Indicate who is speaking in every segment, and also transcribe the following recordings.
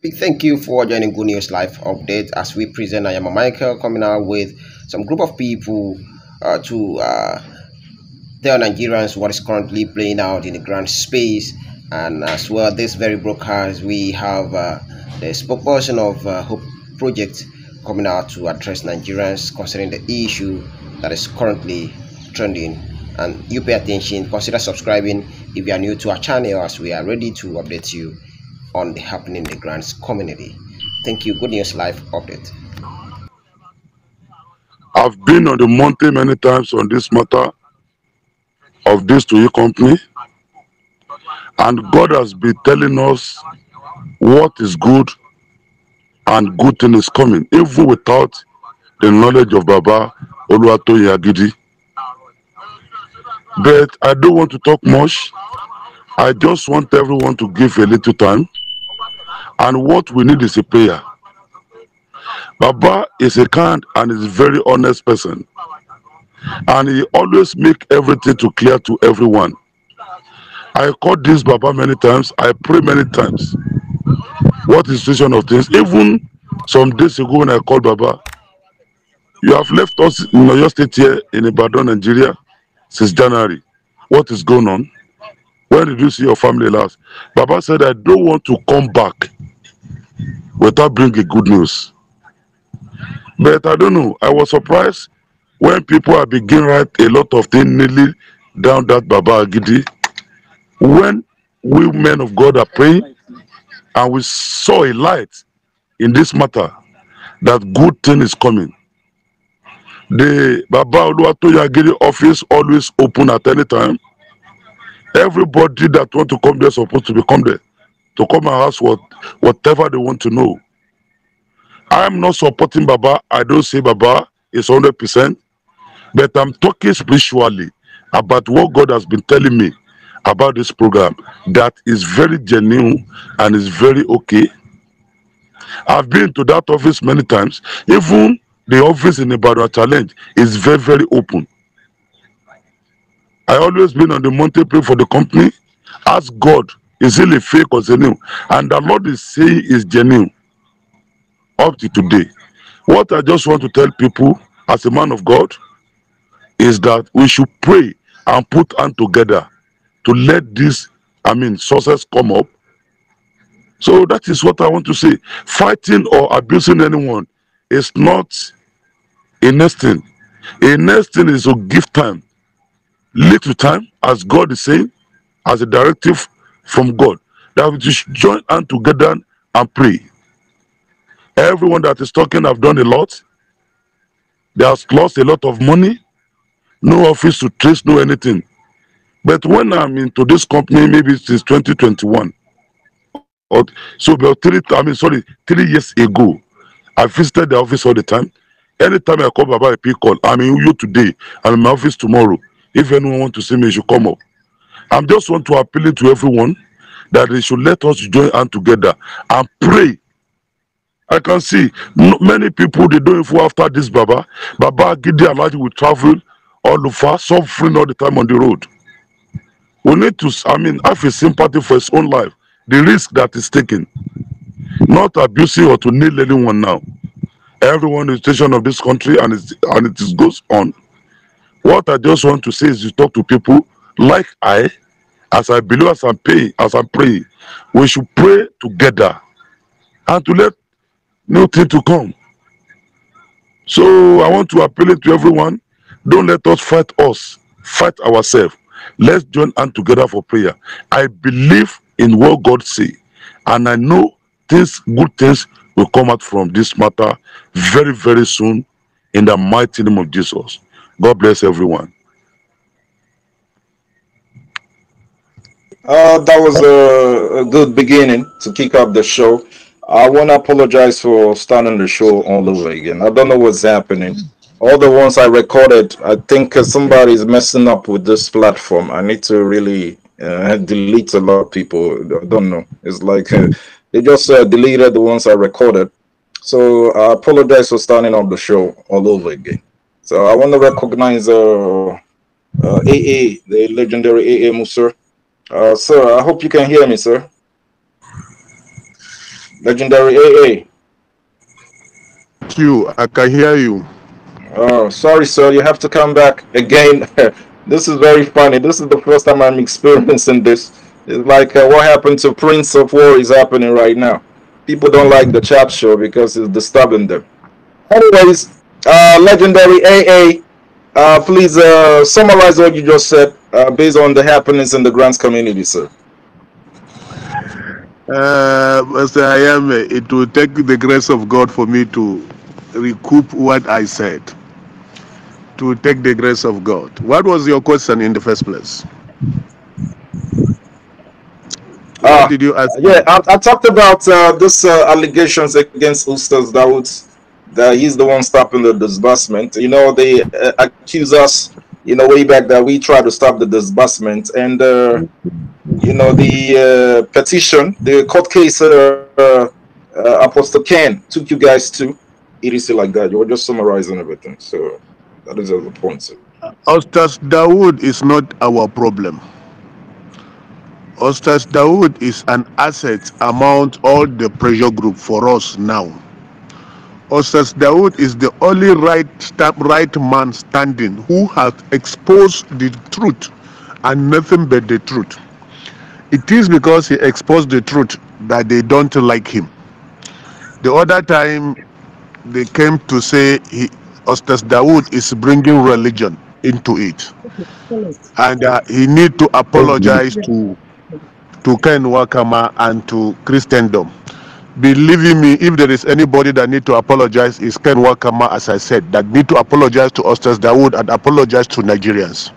Speaker 1: We thank you for joining Good News Live Update as we present Ayame Michael coming out with some group of people uh, to uh, tell Nigerians what is currently playing out in the grand space. And as well this very broadcast we have uh, the spokesperson of uh, Hope Project coming out to address Nigerians concerning the issue that is currently trending. And you pay attention consider subscribing if you are new to our channel as we are ready to update you on the happening in the grants community. Thank you. Good News Live update.
Speaker 2: I've been on the mountain many times on this matter of this to you company, and God has been telling us what is good and good thing is coming, even without the knowledge of Baba Oluwatoyin Agidi. But I don't want to talk much. I just want everyone to give a little time. And what we need is a prayer. Baba is a kind and is a very honest person. And he always make everything to clear to everyone. I called this Baba many times. I pray many times. What is the situation of things? Even some days ago when I called Baba, you have left us in your state here in Ibadan, Nigeria since January. What is going on? When did you see your family last? Baba said, I don't want to come back without bringing good news. But I don't know. I was surprised when people are begin write a lot of things nearly down that Baba Agidi. When we men of God are praying and we saw a light in this matter that good thing is coming. The Baba Oluwatoyin Agidi office always open at any time. Everybody that want to come there supposed to be come there to come and ask what whatever they want to know. I am not supporting Baba. I don't say Baba is hundred percent, but I'm talking spiritually about what God has been telling me about this program. That is very genuine and is very okay. I've been to that office many times. Even the office in Ibadan Challenge is very very open. I always been on the mountain pray for the company. Ask God, is it a fake or genuine? And the Lord is saying is genuine up to today. What I just want to tell people as a man of God is that we should pray and put hand together to let this, I mean, sources come up. So that is what I want to say. Fighting or abusing anyone is not a next thing. A next thing is to give time, little time, as God is saying, as a directive from God, that we should join hand together and pray. Everyone that is talking have done a lot. They have lost a lot of money. No office to trace, no anything. But when I'm into this company, maybe since 2021, or so about three, I mean, sorry, three years ago, I visited the office all the time. Anytime I call Baba, I pick call. I'm in you today. I'm in my office tomorrow. If anyone want to see me, you should come up. I'm just want to appeal to everyone that they should let us join hand together and pray I can see many people they don't even after this Baba. Baba Gidi Alaji will travel all over, suffering all the time on the road. We need to, I mean, have a sympathy for his own life, the risk that is taken, not abusing or to nail anyone now. Everyone is station of this country and it's, and it is goes on. What I just want to say is you talk to people like I, as I believe, as I'm praying, as I'm praying, we should pray together and to let new thing to come. So I want to appeal to everyone. Don't let us fight us. Fight ourselves. Let's join hand together for prayer. I believe in what God say. And I know things, good things will come out from this matter very, very soon in the mighty name of Jesus. God bless everyone.
Speaker 3: Uh, that was a, a good beginning to kick off the show. I want to apologize for starting the show all over again. I don't know what's happening. All the ones I recorded, I think somebody's messing up with this platform. I need to really uh, delete a lot of people. I don't know. It's like uh, they just uh, deleted the ones I recorded. So I apologize for starting off the show all over again. So I want to recognize uh, uh, AA, the legendary AA Musa. Uh, sir, I hope you can hear me, sir. Legendary AA.
Speaker 4: You, I can hear you.
Speaker 3: Oh, sorry, sir. You have to come back again. this is very funny. This is the first time I'm experiencing this. It's like uh, what happened to Prince of War is happening right now. People don't like the chat show because it's disturbing them. Anyways, uh, legendary AA, uh, please uh, summarize what you just said uh, based on the happenings in the grants community, sir.
Speaker 4: Uh, Mr. Ayame, it will take the grace of God for me to recoup what I said. To take the grace of God. What was your question in the first place? What
Speaker 3: Ah,
Speaker 4: did you ask?
Speaker 3: yeah, I, I talked about uh, this uh, allegations against Ustaz Dawood that he's the one stopping the disbursement. You know, they uh, accuse us, you know, way back that we tried to stop the disbursement, and uh, you know, the uh, petition, the court case, uh, uh, Apostle Ken took you guys to. It is like that. You were just summarizing everything, so that is the point.
Speaker 4: Ustaz Dawood is not our problem. Ustaz Dawood is an asset among all the pressure group for us now. Ustaz Dawood is the only right right man standing who has exposed the truth and nothing but the truth. It is because he exposed the truth that they don't like him. The other time they came to say he, Ustaz Dawood is bringing religion into it, and uh, he need to apologize to to Ken Wakama and to Christendom. Believe me, if there is anybody that need to apologize, is Ken Wakama, as I said, that need to apologize to Ustaz Dawood and apologize to Nigerians.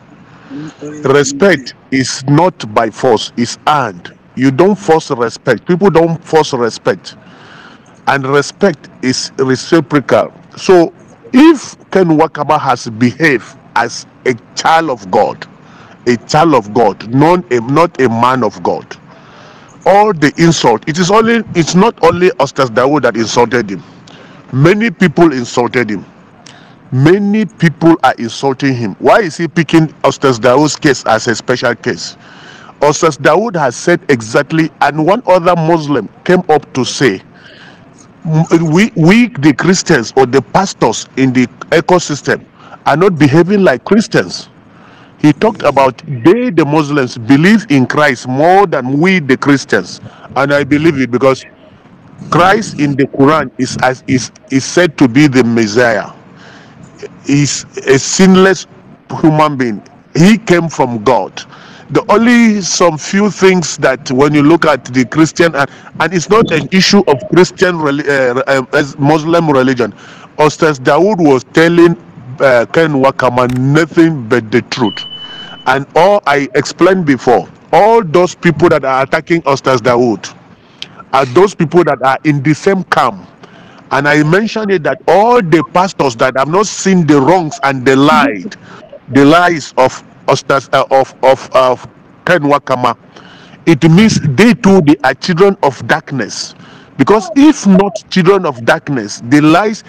Speaker 4: Respect is not by force, it's earned. You don't force respect. People don't force respect. And respect is reciprocal. So if Ken Wakama has behaved as a child of God, a child of God, not a, not a man of God, all the insult, it is only it's not only Ustaz Dawood that insulted him. Many people insulted him. Many people are insulting him. Why is he picking Ustaz Dawood's case as a special case? Ustaz Dawood has said exactly, and one other Muslim came up to say, we, we the Christians or the pastors in the ecosystem are not behaving like Christians. He talked about they, the Muslims, believe in Christ more than we, the Christians, and I believe it because Christ in the Quran is as is is said to be the Messiah. He's a sinless human being. He came from God. The only some few things that when you look at the Christian and, and it's not an issue of Christian uh, uh, as Muslim religion. Ustaz Dawood was telling uh, Ken Wakama nothing but the truth. And all I explained before, all those people that are attacking Ustaz Dawood, are those people that are in the same camp. And I mentioned it that all the pastors that have not seen the wrongs and the lies, the lies of Ustaz, uh, of of of Ken Wakama, it means they too they are children of darkness. Because if not children of darkness, the lies,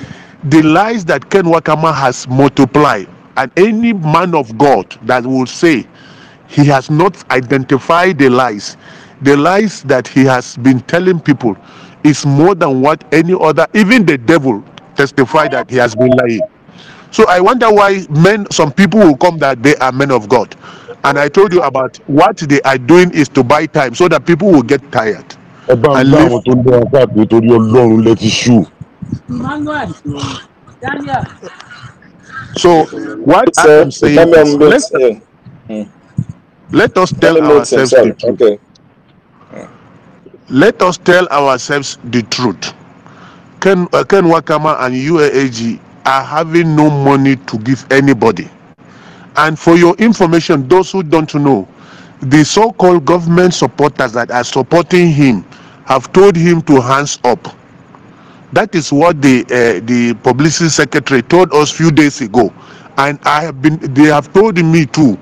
Speaker 4: the lies that Ken Wakama has multiplied, and any man of God that will say he has not identified the lies the lies that he has been telling people is more than what any other even the devil testify that he has been lying. So i wonder why men some people will come that they are men of god. And i told you about what they are doing is to buy time so that people will get tired.
Speaker 2: Ẹ bá ń
Speaker 4: and
Speaker 2: gbá
Speaker 4: leave
Speaker 2: àwọn tó ń bá wọn káàkiri torí ọlọ́run lẹ́tí ṣù.
Speaker 5: Emmanuel, Daniel,
Speaker 4: so what
Speaker 3: It's,
Speaker 4: i am saying is let,
Speaker 3: yeah.
Speaker 4: let us tell ourselves the truth.
Speaker 3: Okay.
Speaker 4: let us tell ourselves the truth. Ken uh, ken wakama and uaag are having no money to give anybody. And for your information, those who don't know, the so-called government supporters that are supporting him have told him to hands up. That is what the uh, the publicity secretary told us few days ago, and I have been. They have told me too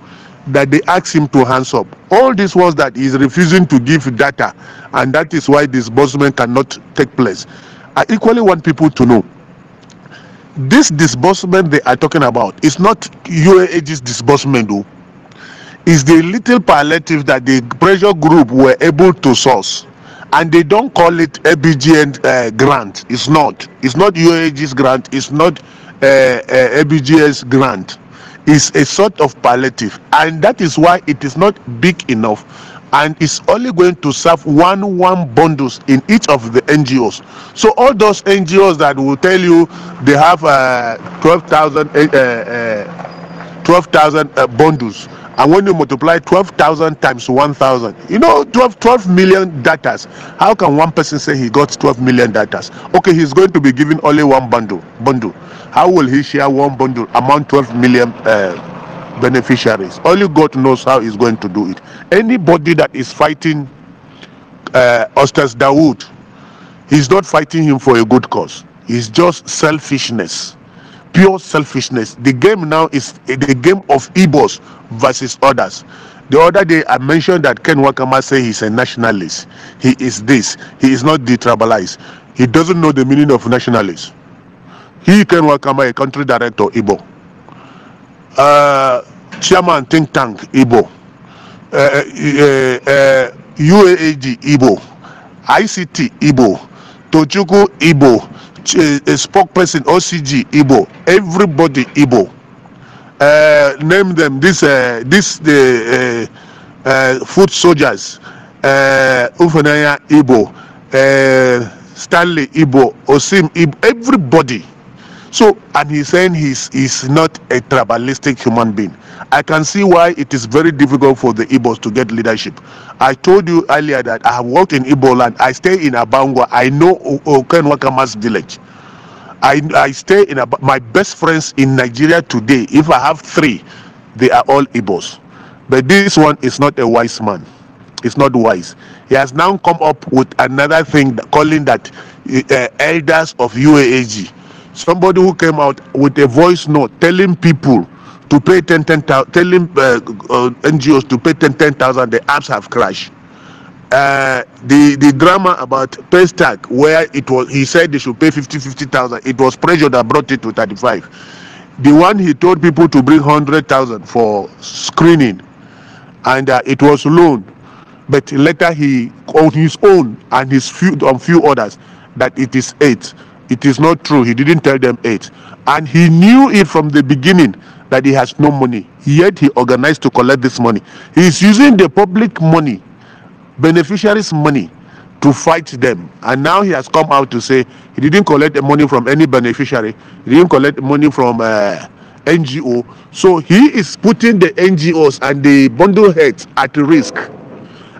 Speaker 4: that they asked him to hands up. All this was that he is refusing to give data, and that is why disbursement cannot take place. I equally want people to know this disbursement they are talking about is not UAH's disbursement though. It's the little palliative that the pressure group were able to source and they don't call it abgn uh, grant it's not it's not uag's grant it's not abgs grant is a sort of palliative and that is why it is not big enough. And it's only going to serve one one bundles in each of the ngos so all those ngos that will tell you they have uh, 12000 uh, uh, 12000 uh, bundles and when you multiply 12000 times 1000 you know 12 12 million datas. How can one person say he got 12 million datas? Okay he's going to be given only one bundle bundle. How will he share one bundle among 12 million uh, beneficiaries? Only god knows how he's going to do it. Anybody that is fighting uh, Ustaz Dawood, he's not fighting him for a good cause. It's just selfishness, pure selfishness. The game now is the game of Igbos versus others. The other day I mentioned that Ken Wakama say he's a nationalist. He is this. He is not detribalized. He doesn't know the meaning of nationalist. He Ken Wakama, a country director, Igbo. Uh, chairman think tank, Igbo. uh, uh, uh, UAAG Igbo, ICT Igbo, Tochukwu Igbo, uh, spokesperson OCG Igbo, everybody Igbo. Uh, name them. This uh, this the uh, uh, foot soldiers, uh, Ufanaya Igbo, uh, Stanley Igbo, Osim Igbo, everybody. So, and he's saying he's, he's not a tribalistic human being. I can see why it is very difficult for the Igbos to get leadership. I told you earlier that I have worked in Igbo land. I stay in Abangwa. I know O- Oken Wakamas village. I, I stay in Ab- my best friends in Nigeria today. If I have three, they are all Igbos. But this one is not a wise man. It's not wise. He has now come up with another thing, calling that uh, elders of UAAG. Somebody who came out with a voice note telling people to pay 10, 10,000, telling uh, uh, NGOs to pay 10, 10,000, the apps have crashed. Uh, the the drama about Paystack, where it was, he said they should pay 50, 50,000. It was pressure that brought it to 35. The one he told people to bring 100,000 for screening, and uh, it was loan. But later he, on his own and his few on few others, that it is eight. It is not true. He didn't tell them it. and he knew it from the beginning that he has no money. Yet he organized to collect this money. He is using the public money beneficiaries money to fight them and now he has come out to say he didn't collect the money from any beneficiary he didn't collect money from uh, ngo so he is putting the ngos and the bundle heads at risk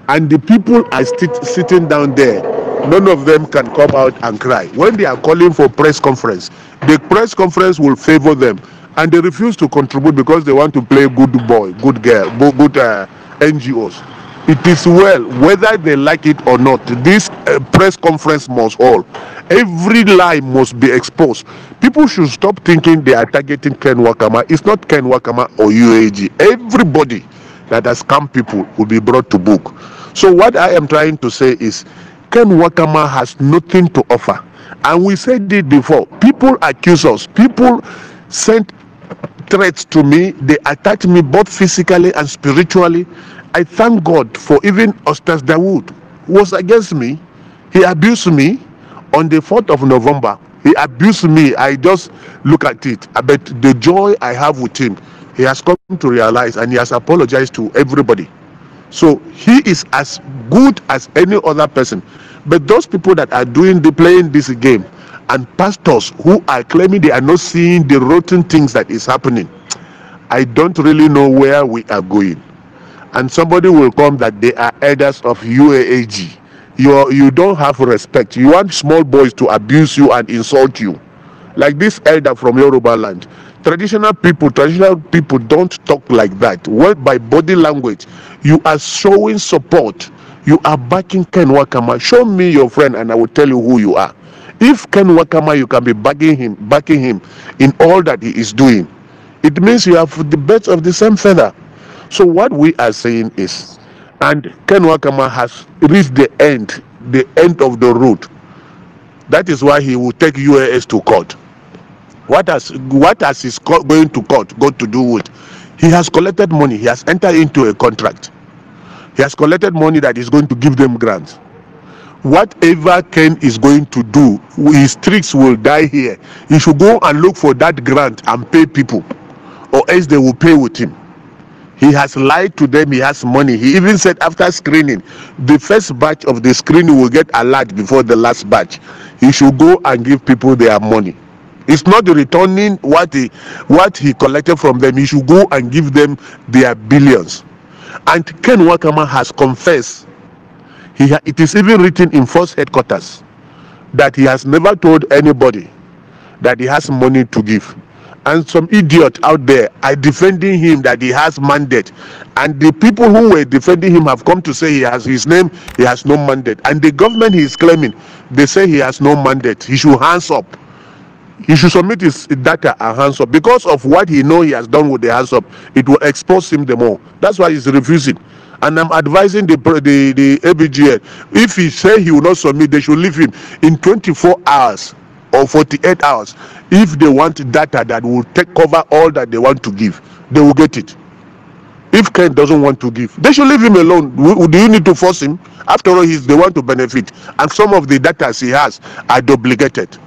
Speaker 4: and the people are sit- sitting down there none of them can come out and cry. When they are calling for press conference the press conference will favor them. And they refuse to contribute because they want to play good boy good girl good uh, ngos it is well whether they like it or not this uh, press conference must hold. Every lie must be exposed. People should stop thinking they are targeting ken wakama. It's not ken wakama or uag everybody that has scammed people will be brought to book. So what i am trying to say is ken wakama has nothing to offer and we said it before people accuse us people sent threats to me. They attacked me both physically and spiritually. I thank God for even Ustaz Dawood was against me. He abused me on the 4th of November. He abused me. I just look at it. But the joy I have with him, he has come to realize and he has apologized to everybody. So he is as good as any other person. But those people that are doing the playing this game and pastors who are claiming they are not seeing the rotten things that is happening, I don't really know where we are going. And somebody will come that they are elders of UAAG. You you don't have respect. You want small boys to abuse you and insult you like this elder from Yoruba land. Traditional people, traditional people don't talk like that. well by body language, you are showing support. You are backing Ken Wakama. Show me your friend, and I will tell you who you are. If Ken Wakama, you can be backing him, backing him in all that he is doing. It means you have the birds of the same feather. So what we are saying is, and Ken Wakama has reached the end, the end of the road. That is why he will take UAS to court. What has what has his co- going to court got to do with? He has collected money. He has entered into a contract. He has collected money that is going to give them grants. whatever Ken is going to do, his tricks will die here. He should go and look for that grant and pay people, or else they will pay with him. He has lied to them, he has money. He even said after screening, the first batch of the screening will get alert before the last batch. He should go and give people their money. It's not returning what he what he collected from them. He should go and give them their billions. And Ken Wakama has confessed. He ha- it is even written in Force headquarters that he has never told anybody that he has money to give. And some idiot out there are defending him that he has mandate. And the people who were defending him have come to say he has his name, he has no mandate. And the government he is claiming, they say he has no mandate. He should hands up. He should submit his data and hands up. Because of what he know he has done with the hands up, it will expose him the more. That's why he's refusing. And I'm advising the the, the ABGN, if he say he will not submit, they should leave him in 24 hours or 48 hours. If they want data that will take cover all that they want to give, they will get it. If Ken doesn't want to give, they should leave him alone. Do you need to force him? After all, he's the one to benefit. And some of the data he has are duplicated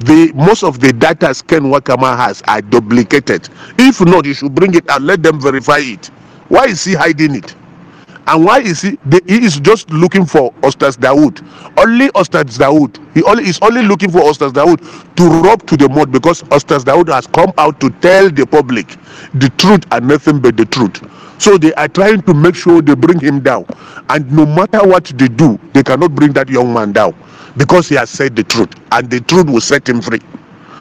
Speaker 4: the most of the data Ken Wakama has are duplicated. If not, you should bring it and let them verify it. Why is he hiding it? And why is he? The, he is just looking for Ustaz Dawood. Only Ustaz Dawood. He only is only looking for Ustaz Dawood to rub to the mud because Ustaz Dawood has come out to tell the public the truth and nothing but the truth. So they are trying to make sure they bring him down. And no matter what they do, they cannot bring that young man down because he has said the truth, and the truth will set him free.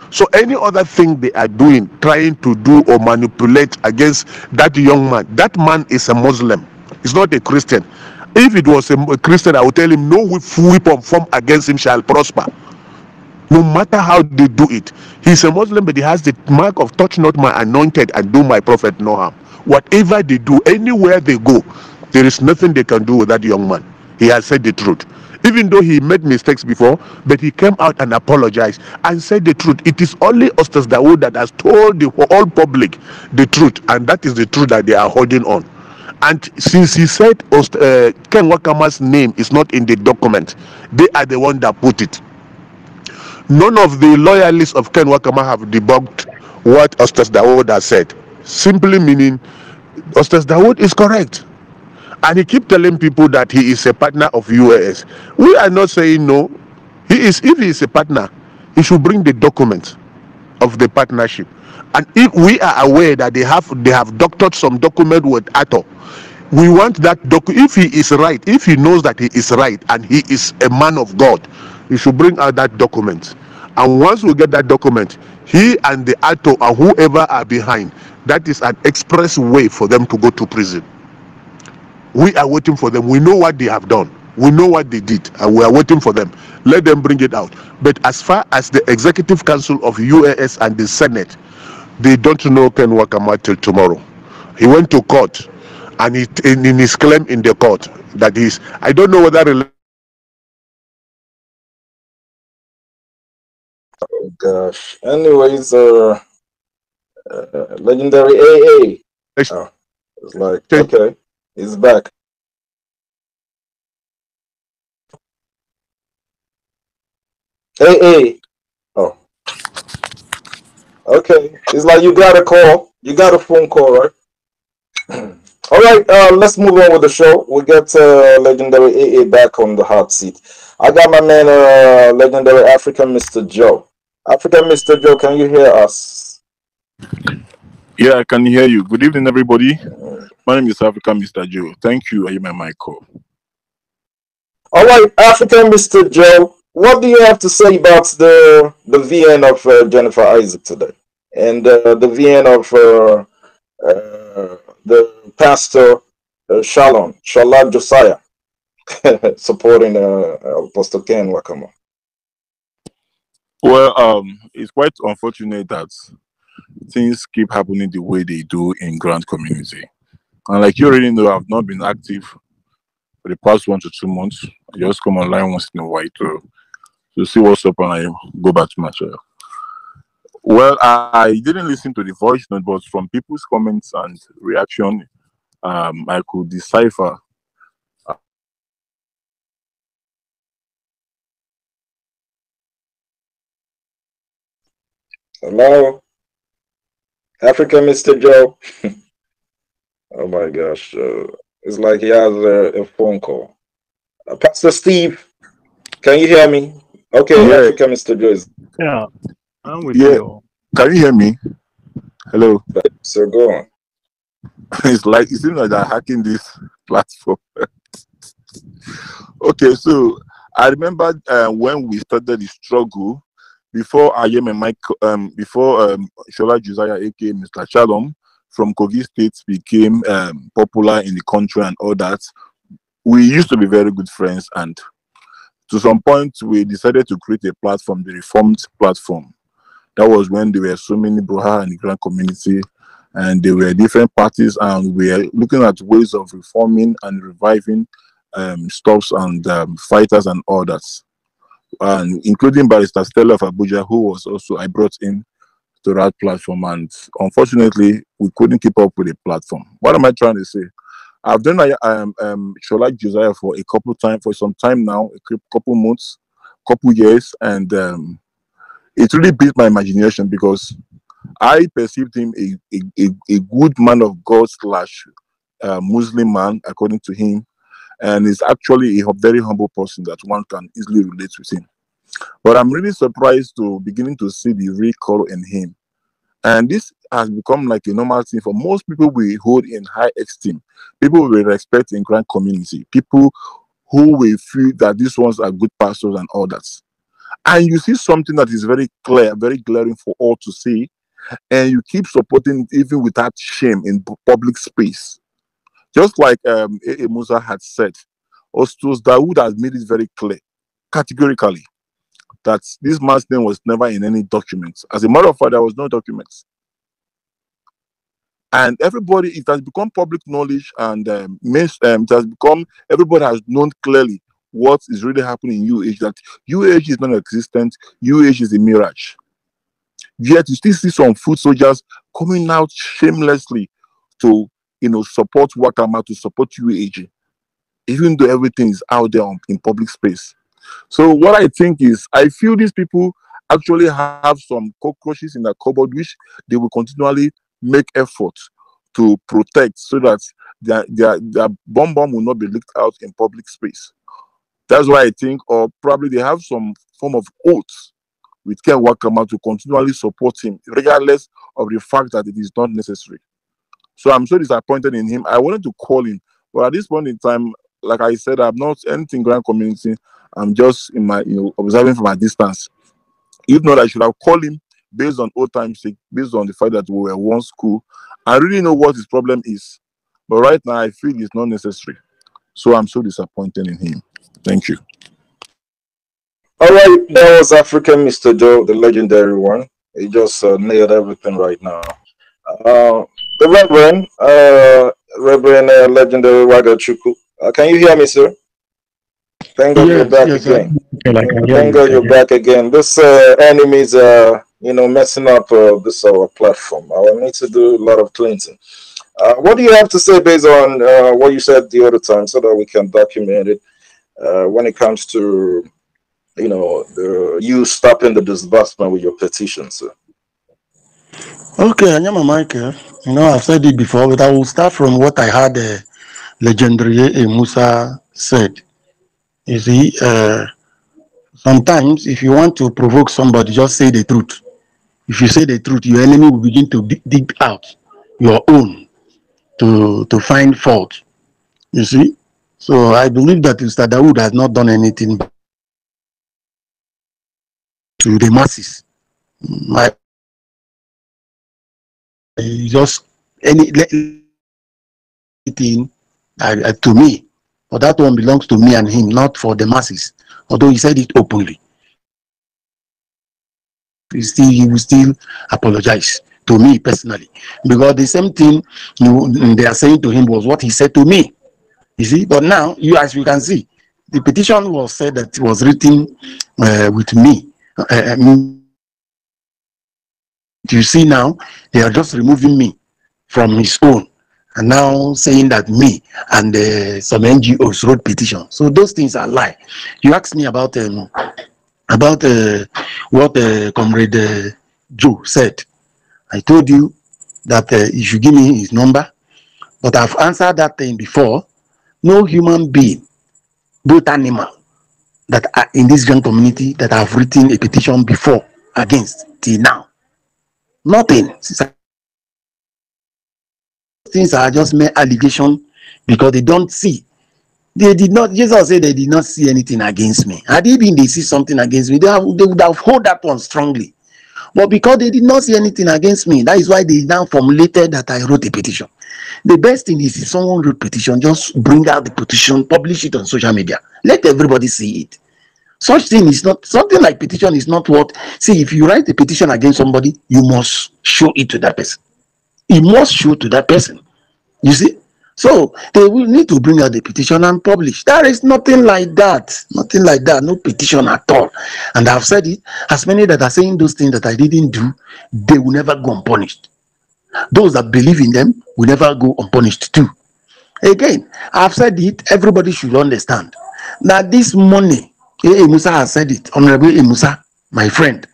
Speaker 4: So any other thing they are doing, trying to do or manipulate against that young man, that man is a Muslim. He's not a Christian. If it was a Christian, I would tell him no weapon formed against him shall prosper. No matter how they do it, he's a Muslim, but he has the mark of touch not my anointed and do my prophet no harm. Whatever they do, anywhere they go, there is nothing they can do with that young man. He has said the truth. Even though he made mistakes before, but he came out and apologized and said the truth. It is only Ustaz Dawood that has told the whole public the truth, and that is the truth that they are holding on. And since he said uh, Ken Wakama's name is not in the document, they are the one that put it none of the loyalists of Ken Wakama have debunked what Ustaz Dawood has said. Simply meaning, Ustaz Dawood is correct. And he keep telling people that he is a partner of UAS. We are not saying no. He is, if he is a partner, he should bring the documents of the partnership. And if we are aware that they have they have doctored some document with Ato, we want that doc. If he is right, if he knows that he is right and he is a man of God, he should bring out that document. And once we get that document, he and the Ato and whoever are behind, that is an express way for them to go to prison. We are waiting for them. We know what they have done. We know what they did, and we are waiting for them. Let them bring it out. But as far as the Executive Council of UAS and the Senate, they don't know Ken Wakama till tomorrow. He went to court, and he, in, in his claim in the court that is I don't know whether
Speaker 3: Oh gosh. Anyways, uh, uh legendary AA. Oh, it's like okay, he's back. AA. Oh. Okay. It's like you got a call. You got a phone call, right? All right, uh, let's move on with the show. We get uh, legendary AA back on the hot seat. I got my man, uh, legendary African Mr. Joe. African Mr. Joe, can you hear us?
Speaker 6: Yeah, I can hear you. Good evening, everybody. My name is African Mr. Joe. Thank you. I hear my mic call.
Speaker 3: All right, African Mr. Joe, what do you have to say about the the VN of uh, Jennifer Isaac today, and uh, the VN of uh, uh, the pastor uh, Shalom Shalom Josiah supporting uh, Apostle Ken Wakama?
Speaker 6: Well, um, it's quite unfortunate that things keep happening the way they do in Grand Community. And like you already know, I've not been active for the past one to two months. I just come online once in a while to, to see what's up and I go back to my channel. Well, I didn't listen to the voice note, but from people's comments and reaction, um, I could decipher
Speaker 3: Hello. Africa, Mr. Joe. oh my gosh. Uh, it's like he has a, a phone call. Uh, Pastor Steve, can you hear me? Okay,
Speaker 6: Yeah.
Speaker 3: Africa, Mr. Joe is
Speaker 7: Yeah, I'm with
Speaker 6: Yeah.
Speaker 7: you.
Speaker 6: Can you hear me? Hello.
Speaker 3: so go on.
Speaker 6: it's like it seems like they're hacking this platform. okay, so I remember uh, when we started the struggle before I am and Mike, um, before um, Shola Josiah, aka Mr. Shalom, from Kogi State became um, popular in the country and all that. We used to be very good friends, and to some point, we decided to create a platform, the Reformed platform. That was when there were so many Broha and the grand community and there were different parties and we are looking at ways of reforming and reviving um, stuffs and um, fighters and all that and including barrister stella of abuja who was also i brought in to that platform and unfortunately we couldn't keep up with the platform what am i trying to say i've done I um, um shola josiah for a couple time for some time now a couple months couple years and um, it really beat my imagination because I perceived him a, a, a, good man of God slash uh, Muslim man, according to him, and he's actually a very humble person that one can easily relate with him. But I'm really surprised to beginning to see the color in him, and this has become like a normal thing for most people we hold in high esteem, people we respect in grand community, people who we feel that these ones are good pastors and all that. And you see something that is very clear, very glaring for all to see, and you keep supporting it even without shame in pu- public space. Just like um, A.A. Musa had said, Ustaz Dawood has made it very clear, categorically, that this man's name was never in any documents. As a matter of fact, there was no documents. And everybody, it has become public knowledge and um, um, it has become, everybody has known clearly what is really happening in UH, that UH is non existent, UH is a mirage. Yet you still see some food soldiers coming out shamelessly to, you know, support Wakama, to support UAG, even though everything is out there in public space. So what I think is, I feel these people actually have some cockroaches in their cupboard, which they will continually make efforts to protect, so that their their their bomb bomb will not be leaked out in public space. That's why I think, or probably they have some form of oath with Ken Wakama to continually support him, regardless of the fact that it is not necessary. So I'm so disappointed in him. I wanted to call him, but at this point in time, like I said, I'm not anything grand community. I'm just in my, you know, observing from a distance. If not, I should have called him based on old times based on the fact that we were one school. I really know what his problem is, but right now I feel it's not necessary. So I'm so disappointed in him. Thank you.
Speaker 3: All right, that was African Mr. Joe, the legendary one. He just uh, nailed everything right now. Uh, the Reverend, uh, Reverend uh, legendary Ngwaghachuku. Uh, can you hear me, sir? Thank God you're back
Speaker 8: yes,
Speaker 3: again.
Speaker 8: I, okay, I can hear
Speaker 3: Thank
Speaker 8: you.
Speaker 3: God you're back again. This uh, enemies uh, you know, messing up uh, this our platform. I will need to do a lot of cleansing. Uh, what do you have to say based on uh, what you said the other time, so that we can document it uh, when it comes to, you know, the, you stopping the disbursement with your petition, sir?
Speaker 8: Okay, Ayame Michael. You know, I've said it before, but I will start from what I had uh, legendary Musa said. You see, uh, sometimes if you want to provoke somebody, just say the truth. If you say the truth, your enemy will begin to dig, out your own to to find fault. You see, so I believe that Mr. Dawood has not done anything to the masses. My just any anything uh, to me, but that one belongs to me and him, not for the masses. Although he said it openly, he still he will still apologize to me personally because the same thing you they are saying to him was what he said to me. You see, but now you as you can see, the petition was said that it was written uh, with me. Uh, uh, me. you see now they are just removing me from his own and now saying that me and uh, some ngos wrote petition so those things are lie you asked me about um, about uh, what uh, comrade uh, Joe said. I told you that uh, you should give me his number, but I've answered that thing before. No human being, both animal, that are in this young community that have written a petition before against till now. Nothing. Since Things are just mere allegation because they don't see. They did not, Jesus said they did not see anything against me. Had it been they see something against me, they, have, they would have hold that one strongly. But because they did not see anything against me, that is why they now formulated that I wrote a petition. The best thing is if someone wrote petition, just bring out the petition, publish it on social media. Let everybody see it. Such thing is not something like petition is not what see if you write a petition against somebody, you must show it to that person. You must show to that person. You see? So they will need to bring out the petition and publish. There is nothing like that. Nothing like that. No petition at all. And I've said it. As many that are saying those things that I didn't do, they will never go unpunished. Those that believe in them will never go unpunished too. Again, I've said it. Everybody should understand that this money, A. Musa has said it. Honorable A. Musa, my friend,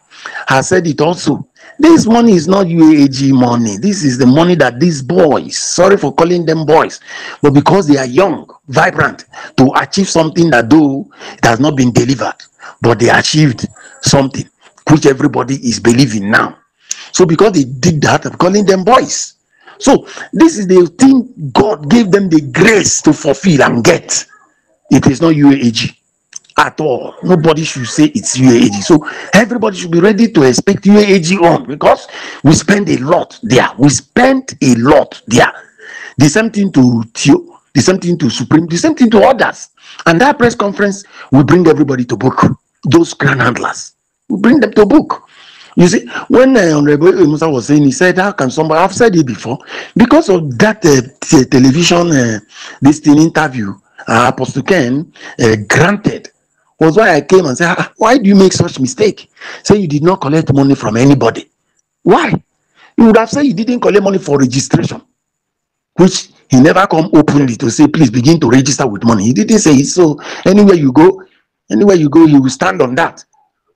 Speaker 8: has said it also. This money is not UAG money. This is the money that these boys, sorry for calling them boys, but because they are young, vibrant, to achieve something that though it has not been delivered, but they achieved something which everybody is believing now. So because they did that, I'm calling them boys. So this is the thing God gave them the grace to fulfill and get. It is not UAG at all. Nobody should say it's UAG. So everybody should be ready to expect UAG on because we spend a lot there. We spent a lot there. The same thing to Theo, the same thing to Supreme, the same thing to others. And that press conference will bring everybody to book. Those grand handlers. We bring them to book. You see, when uh, Honorable Musa was saying, he said, How can somebody, I've said it before, because of that uh, television, uh, this thing interview, uh, Apostle Ken uh, granted, was why I came and said, "Ah, Why do you make such mistake? Say you did not collect money from anybody. Why? You would have said you didn't collect money for registration, which he never come openly to say, Please begin to register with money. He didn't say it. So anywhere you go, anywhere you go, he will stand on that.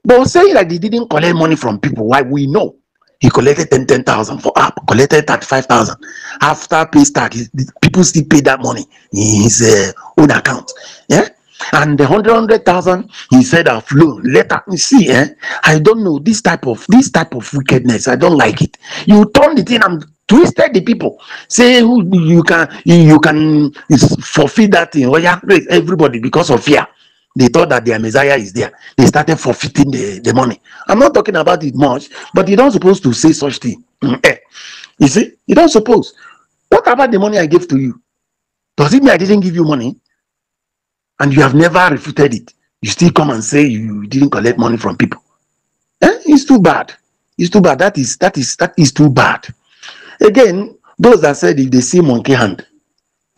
Speaker 8: But saying that he didn't collect money from people, why we know he collected 10 10,000 for app, collected 35,000. After Paystack, people still pay that money in his uh, own account. Yeah. And the hundred hundred thousand he said have flown. Later, you see, eh? I don't know this type of this type of wickedness. I don't like it. You turn the thing and twisted the people. Say who you can you, you can forfeit that thing. Oh yeah, everybody because of fear. They thought that their Messiah is there. They started forfeiting the, the money. I'm not talking about it much, but you don't supposed to say such thing. Mm, eh. You see, you don't suppose. What about the money I gave to you? Does it mean I didn't give you money? And you have never refuted it. You still come and say you didn't collect money from people. Eh? It's too bad. It's too bad. That is that is that is too bad. Again, those that said if they see monkey hand,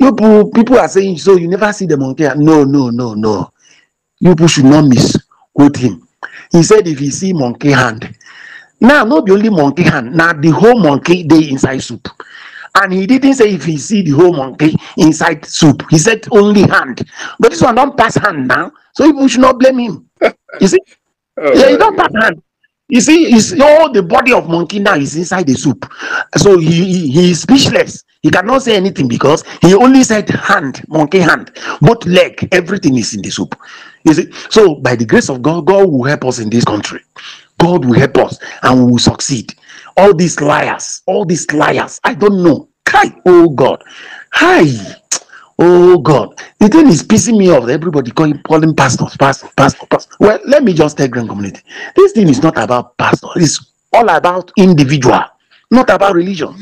Speaker 8: people people are saying so you never see the monkey hand. No, no, no, no. You people should not misquote him. He said if you see monkey hand, now not the only monkey hand, now the whole monkey they inside soup. And he didn't say if he see the whole monkey inside soup. He said only hand. But this one don't pass hand now. So people should not blame him. You see? Oh, yeah, he don't pass hand. You see, it's all the body of monkey now is inside the soup. So he, he, he is speechless. He cannot say anything because he only said hand, monkey hand, both leg, everything is in the soup. You see, so by the grace of God, God will help us in this country. God will help us and we will succeed. All these liars, all these liars, I don't know. Kai, oh God. Hi. Oh God. The thing is pissing me off. Everybody calling, calling pastors, pastor, pastor, pastor. Well, let me just tell Grand Community. This thing is not about pastor. It's all about individual, not about religion.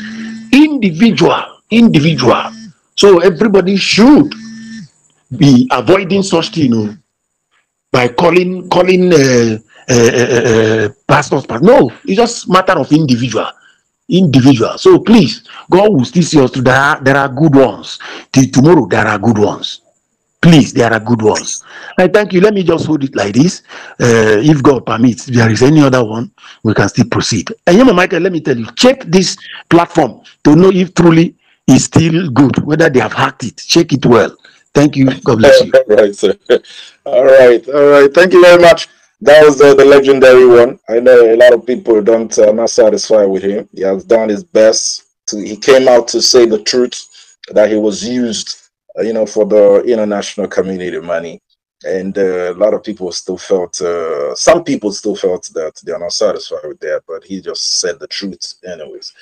Speaker 8: Individual, individual. So everybody should be avoiding such thing. You know, by calling calling uh, uh, uh, uh, pastors, but no, it's just matter of individual, individual. So please, God will still see us. To there are there are good ones. Till tomorrow, there are good ones. Please, there are good ones. I thank you. Let me just hold it like this. Uh, if God permits, if there is any other one, we can still proceed. And Yama Michael, let me tell you, check this platform to know if truly is still good, whether they have hacked it. Check it well. Thank you. God bless you.
Speaker 3: All right, sir. All right, all right. Thank you very much. That was uh, the legendary one. I know a lot of people don't uh, not satisfied with him. He has done his best. To, he came out to say the truth that he was used, uh, you know, for the international community money, and uh, a lot of people still felt. Uh, some people still felt that they are not satisfied with that, but he just said the truth, anyways.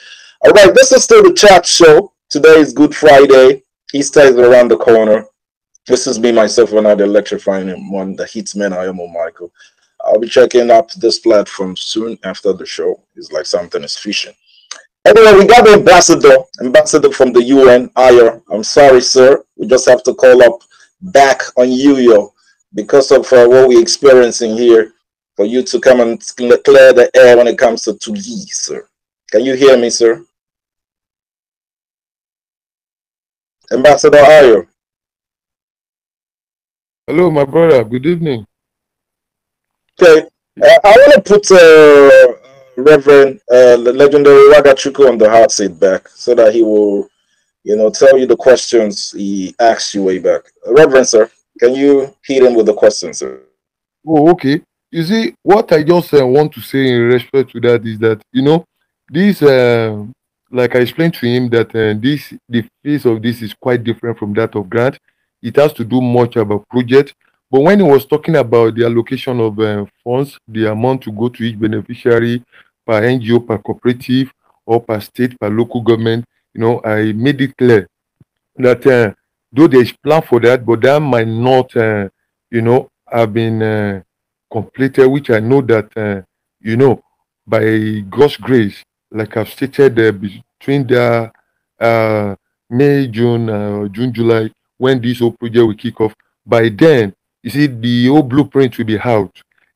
Speaker 3: All right, this is still the chat show. Today is Good Friday. Easter is around the corner. This is me, myself, and I, the electrifying one, the Hitman. Ayame Michael. I'll be checking up this platform soon after the show. It's like something is fishing. Anyway, we got the ambassador, ambassador from the UN, Ayer. I'm sorry, sir. We just have to call up back on you, yo, because of uh, what we're experiencing here, for you to come and clear the air when it comes to Tuli, sir. Can you hear me, sir? Ambassador Ayo.
Speaker 7: Hello, my brother. Good evening.
Speaker 3: Okay, uh, I want to put uh, Reverend uh, legendary Ngwaghachuku on the hot seat back so that he will, you know, tell you the questions he asked you way back. Reverend, sir, can you hit him with the questions, sir?
Speaker 7: Oh, okay. You see, what I just uh, want to say in respect to that is that, you know, this uh, like I explained to him that uh, this the face of this is quite different from that of grant. It has to do much about project. But when he was talking about the allocation of uh, funds, the amount to go to each beneficiary per NGO, per cooperative, or per state, per local government, you know, I made it clear that uh, though there is plan for that, but that might not, uh, you know, have been completed, which I know that, you know, by God's grace, like I've stated between the May, June, June, July, when this whole project will kick off, by then, you see, the whole blueprint will be out.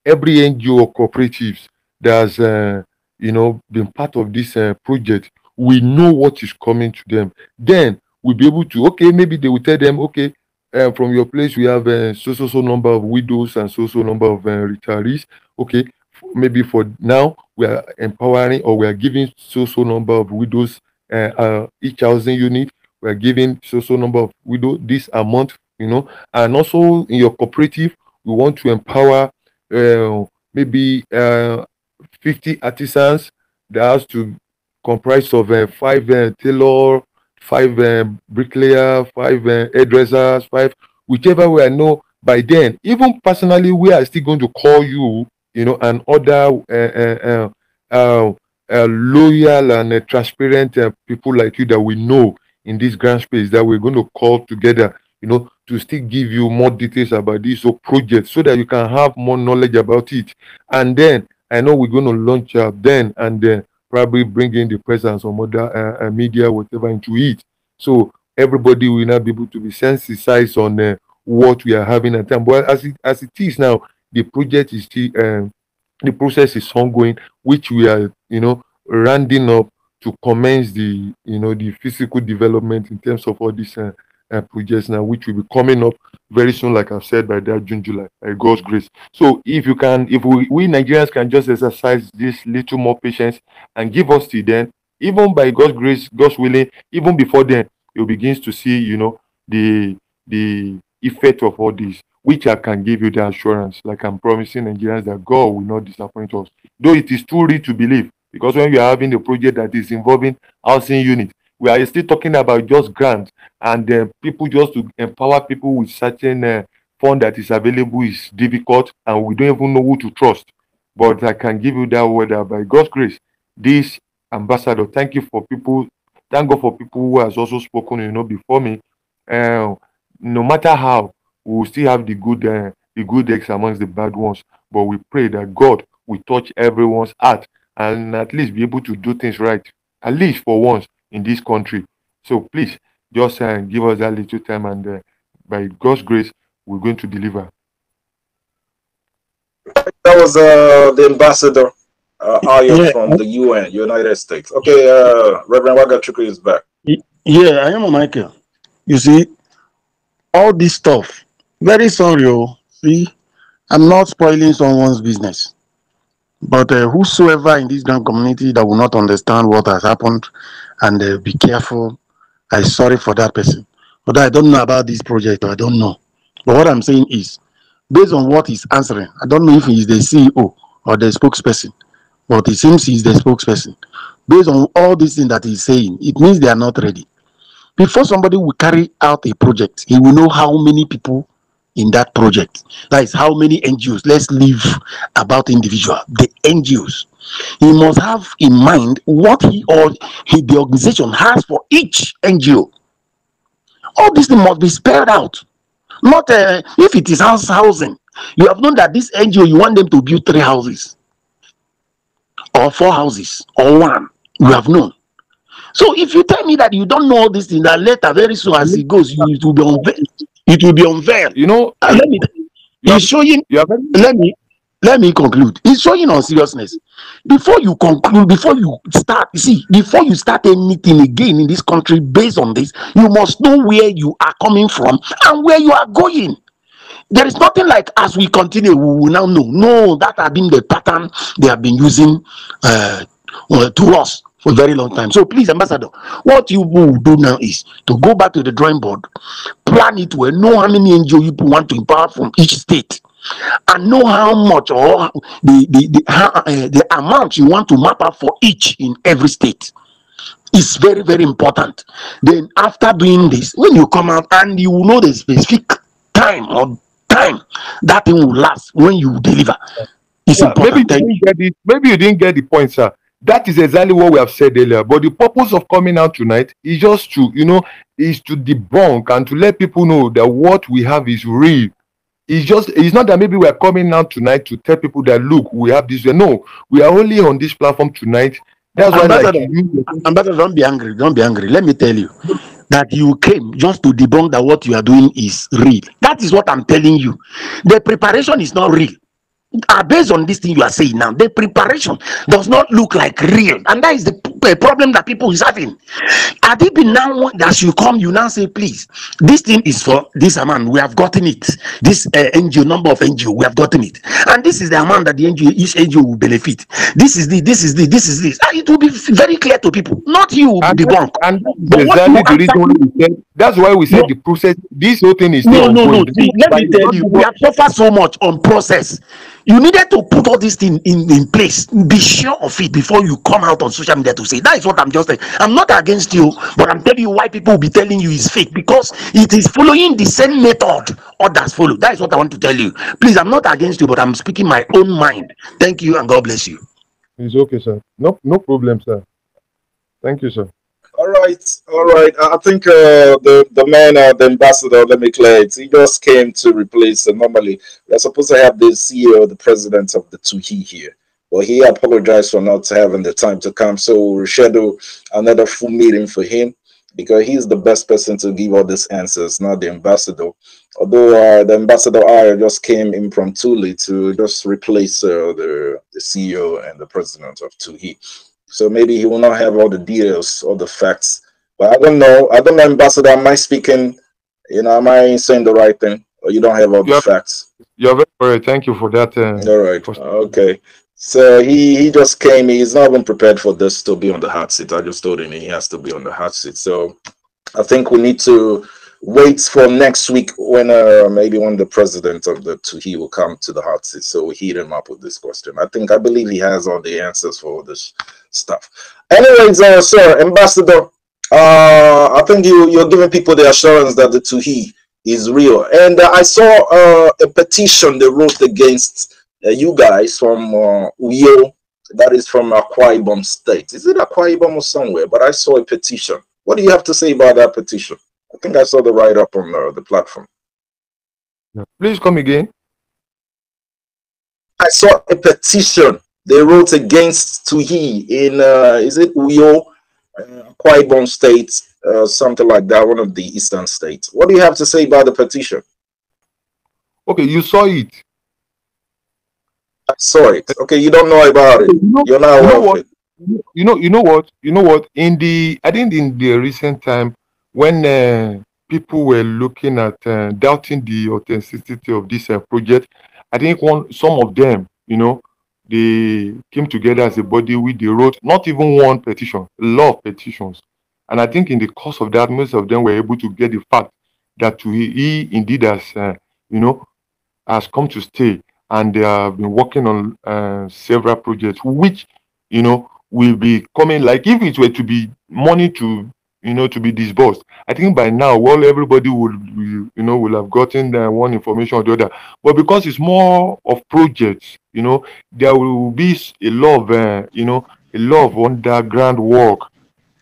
Speaker 7: Every NGO or cooperatives that's, uh, you know, been part of this uh, project, we know what is coming to them. Then we'll be able to, okay, maybe they will tell them, okay, uh, from your place we have a so so so number of widows and so so number of uh, retirees. Okay, maybe for now we are empowering or we are giving so so number of widows uh, uh, each housing unit we are giving so so number of widow this amount you know and also in your cooperative we want to empower uh, maybe uh, 50 artisans that has to comprise of uh, five uh, tailor five uh, bricklayer five uh, hairdressers five whichever way i know by then even personally we are still going to call you you know, and other uh, uh, uh, loyal and transparent people like you that we know in this grand space that we're going to call together, you know, to still give you more details about this project so that you can have more knowledge about it. And then I know we're going to launch uh, then and then probably bring in the presence of other uh, media, whatever, into it. So everybody will not be able to be sensitized on uh, what we are having at time. But as it, as it is now, the project is still um, the process is ongoing which we are you know rounding up to commence the you know the physical development in terms of all this uh, uh, projects now which will be coming up very soon like i've said by that june july by god's grace so if you can if we, we nigerians can just exercise this little more patience and give us till then even by god's grace god's willing even before then you begins to see you know the the effect of all this which I can give you the assurance, like I'm promising Nigerians that God will not disappoint us. Though it is too real to believe, because when we are having a project that is involving housing unit, we are still talking about just grants and uh, people just to empower people with certain uh, fund that is available is difficult and we don't even know who to trust. But I can give you that word that by God's grace, this ambassador, thank you for people, thank God for people who has also spoken, you know, before me. Uh, no matter how we will still have the good uh, the good eggs amongst the bad ones. But we pray that God will touch everyone's heart and at least be able to do things right, at least for once in this country. So please just uh, give us that little time, and uh, by God's grace, we're going to deliver.
Speaker 3: That was uh, the ambassador uh, Ayo yeah. from the UN, United States. Okay, uh, Reverend Ngwaghachuku is back.
Speaker 8: Yeah, Ayame Michael. You see, all this stuff very sorry, oh. See, I'm not spoiling someone's business. But uh, whosoever in this grand community that will not understand what has happened and uh, be careful, I'm sorry for that person. But I don't know about this project, I don't know. But what I'm saying is, based on what he's answering, I don't know if he's the CEO or the spokesperson, but it seems he's the spokesperson. Based on all these things that he's saying, it means they are not ready. Before somebody will carry out a project, he will know how many people in that project. That is how many NGOs. Let's leave about individual, the NGOs. He must have in mind what he or he, the organization has for each NGO. All things must be spelled out. Not uh, if it is house housing. You have known that this NGO you want them to build three houses or four houses or one. You have known. So if you tell me that you don't know all these things, that later very soon as it goes, you, it will be unveiled. It will be unveiled.
Speaker 7: You know,
Speaker 8: Uh, let me.
Speaker 7: you are,
Speaker 8: showing.
Speaker 7: you are very
Speaker 8: Let me. Let me conclude. it's showing on seriousness. Before you conclude, before you start, see, before you start anything again in this country based on this, you must know where you are coming from and where you are going. There is nothing like as we continue, we will now know. No, that have been the pattern they have been using uh, uh, to us for a very long time. So please, Ambassador, what you will do now is to go back to the drawing board, plan it well, know how many NGO you want to empower from each state, and know how much or the the the, uh, the amount you want to map out for each in every state is very very important then after doing this when you come out and you know the specific time or time that thing will last when you deliver it's
Speaker 7: yeah, maybe you didn't get it. Maybe you didn't get the point, sir. That is exactly what we have said earlier. But the purpose of coming out tonight is just to, you know, is to debunk and to let people know that what we have is real. It's just it's not that maybe we are coming out tonight to tell people that look, we have this. No, we are only on this platform tonight. That's why, like you,
Speaker 8: ambassador don't be angry don't be angry let me tell you that you came just to debunk that what you are doing is real that is what i'm telling you the preparation is not real uh, based on this thing you are saying now, the preparation does not look like real, and that is the problem that people is having. Had it been now as you come, you now say, please, this thing is for this amount. We have gotten it. This uh, NGO number of NGO, we have gotten it, and this is the amount that the NGO each NGO will benefit. This is the this is the this is this. And it will be very clear to people, not you,
Speaker 7: and
Speaker 8: bank.
Speaker 7: and that's
Speaker 8: But
Speaker 7: exactly the reason why we said that's why we said
Speaker 8: no,
Speaker 7: the process. This whole thing is
Speaker 8: no, no, no. See, let me tell you, we have suffered so much on process. You needed to put all this thing in, in place. Be sure of it before you come out on social media to say that is what I'm just saying. I'm not against you, but I'm telling you why people will be telling you is fake because it is following the same method others follow. That is what I want to tell you. Please, I'm not against you, but I'm speaking my own mind. Thank you and God bless you.
Speaker 7: It's okay, sir. No, no problem, sir. Thank you, sir.
Speaker 3: All right, all right. I think uh, the the man, uh, the ambassador, let me clear it. He just came to replace. Uh, normally, we're supposed to have the CEO, the president of the TUHI here, Well, he apologized for not having the time to come. So we'll schedule another full meeting for him because he's the best person to give all these answers, not the ambassador. Although uh, the ambassador I just came impromptu to just replace uh, the the CEO and the president of TUHI. So maybe he will not have all the details or the facts. But I don't know. I don't know, Ambassador. Am I speaking? You know, am I saying the right thing? Or you don't have all the
Speaker 7: You're,
Speaker 3: facts?
Speaker 7: you're very correct. Thank you for that. Uh,
Speaker 3: All right. Okay. So he he just came. He's not even prepared for this to be on the hot seat. I just told him he has to be on the hot seat. So I think we need to wait for next week when uh maybe when the president of the Tuhi will come to the hot seat. So we heat him up with this question. I think I believe he has all the answers for all this stuff. Anyways, uh, sir, Ambassador, uh, I think you you're giving people the assurance that the Tuhi is real. And uh, I saw uh, a petition they wrote against uh, you guys from uh, Uyo, that is from Akwa Ibom State. Is it Akwa Ibom or somewhere? But I saw a petition. What do you have to say about that petition? I think I saw the write up on uh, the platform.
Speaker 7: yeah. Please come again.
Speaker 3: I saw a petition they wrote against Tuhi in, uh, is it Uyo, uh, Akwa Ibom State, uh, something like that, one of the eastern states. What do you have to say about the petition?
Speaker 7: Okay, you saw it.
Speaker 3: I saw it. Okay, you don't know about it.
Speaker 7: You know,
Speaker 3: You're not
Speaker 7: you know
Speaker 3: of
Speaker 7: what?
Speaker 3: it.
Speaker 7: You know, you know what? You know what? In the, I think in the recent time, when uh, people were looking at uh, doubting the authenticity of this uh, project, I think one, some of them, you know, they came together as a body. We they wrote not even one petition, a lot of petitions, and I think in the course of that, most of them were able to get the fact that he, he indeed has, uh, you know, has come to stay and they have been working on uh, several projects, which you know will be coming. Like if it were to be money to you know to be disbursed, I think by now, well, everybody would you know will have gotten uh, one information or the other. But because it's more of projects, you know, there will be a lot of uh, you know a lot of underground work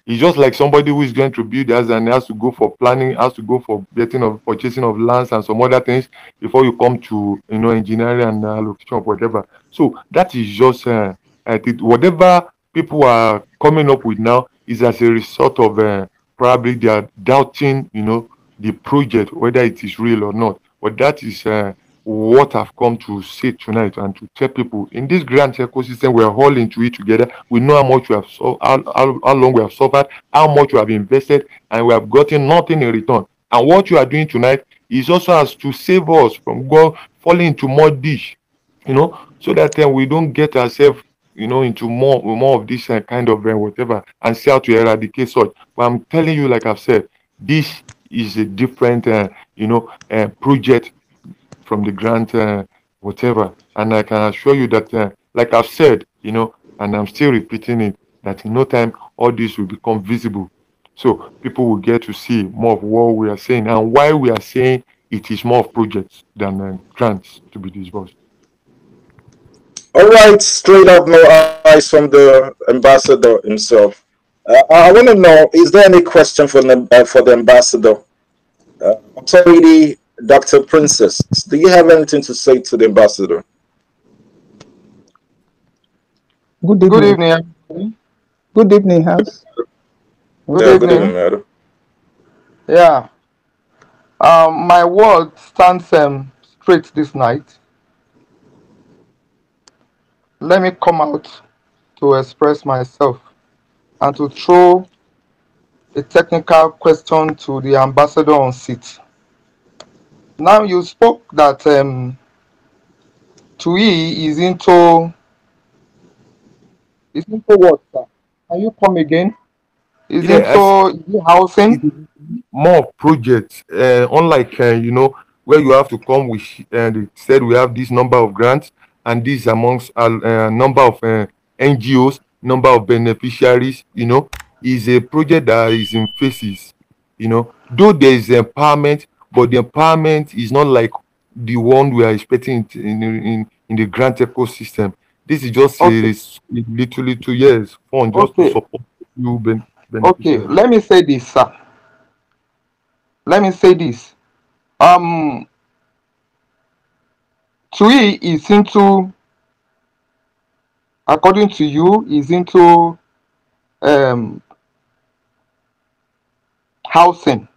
Speaker 7: it's just like somebody who is going to build house and has to go for planning, has to go for getting of purchasing of lands and some other things before you come to you know engineering and uh, location of whatever. So that is just uh, I think whatever people are coming up with now is as a result of uh, probably they are doubting you know the project whether it is real or not. But that is uh, what I've come to say tonight and to tell people in this grand ecosystem we are all into it together. We know how much we have so how, how, how long we have suffered, how much we have invested, and we have gotten nothing in return. And what you are doing tonight is also as to save us from go falling into more dish, you know, so that uh, we don't get ourselves you know into more more of this uh, kind of uh, whatever and see how to eradicate such. But I'm telling you, like I've said, this is a different uh, you know uh, project from the grant uh, whatever. And i can assure you that uh, like i've said you know and i'm still repeating it that in no time all this will become visible. So people will get to see more of what we are saying and why we are saying it is more of projects than grants to be disbursed
Speaker 3: All right, straight up, no eyes from the ambassador himself. Uh, I want to know: Is there any question for the uh, for the ambassador? Uh, authority, Doctor Princess, do you have anything to say to the ambassador?
Speaker 9: Good evening.
Speaker 10: Good
Speaker 9: evening.
Speaker 10: evening.
Speaker 9: Good evening, House.
Speaker 10: Good
Speaker 3: Yeah, good evening,
Speaker 10: evening.
Speaker 3: madam.
Speaker 10: Yeah. Um, my word stands um, straight this night. Let me come out to express myself and to throw a technical question to the ambassador on seat. Now you spoke that um, TUI is into is into what? Sir? Can you come again? Is
Speaker 7: yeah
Speaker 10: into is housing?
Speaker 7: more projects uh, unlike uh, you know where you have to come with and they said we have this number of grants and this amongst a uh, number of uh, ngos number of beneficiaries you know is a project that is in phases you know though there is empowerment but the empowerment is not like the one we are expecting in in, in the grant ecosystem this is just a,
Speaker 10: Okay.
Speaker 7: s- little little years fund just to
Speaker 10: Okay.
Speaker 7: support you ben-
Speaker 10: Okay. Let me say this, sir. Let me say this. Um, TUI is into, according to you, is into um housing